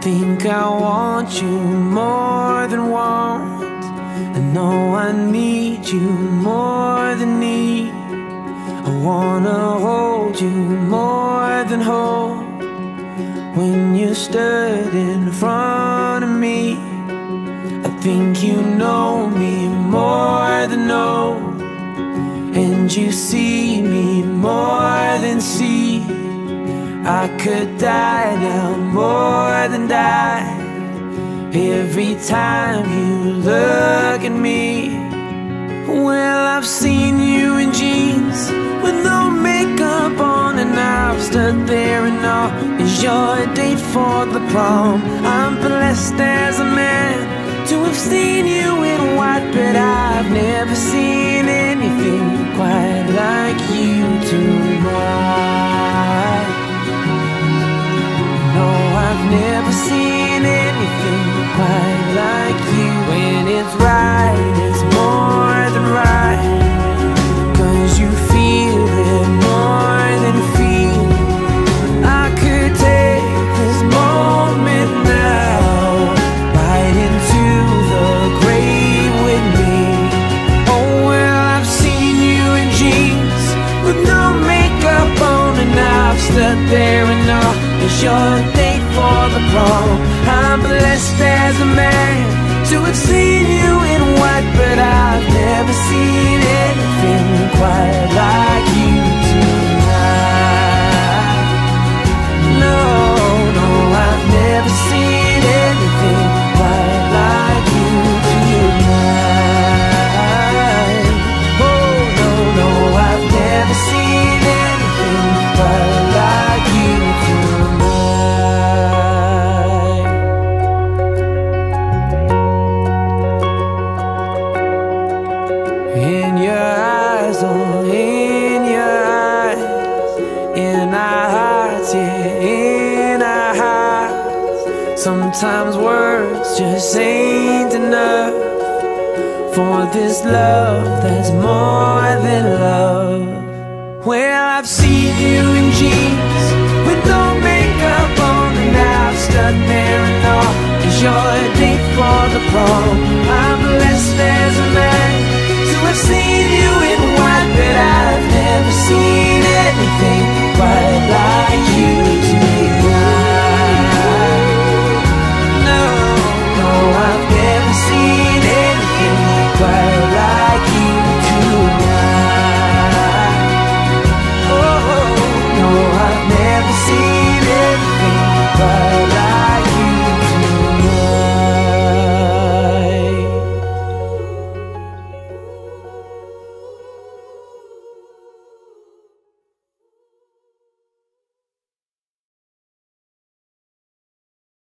I think I want you more than want. I know I need you more than need. I wanna hold you more than hold. When you stood in front of me, I think you know me more than know. And you see me more than see. I could die now more than die. Every time you look at me, well, I've seen you in jeans with no makeup on, and I've stood there and all is your date for the prom. I'm blessed as a man to have seen you and all it's your date for the prom. I'm blessed as a man to have seen you in white, but I've never seen anything quite like In your eyes, oh, in your eyes, in our hearts, yeah, in our hearts. Sometimes words just ain't enough for this love that's more than love. Well, I've seen you in jeans with no makeup on, and I've stood there and all is your date for the prom. I've seen you in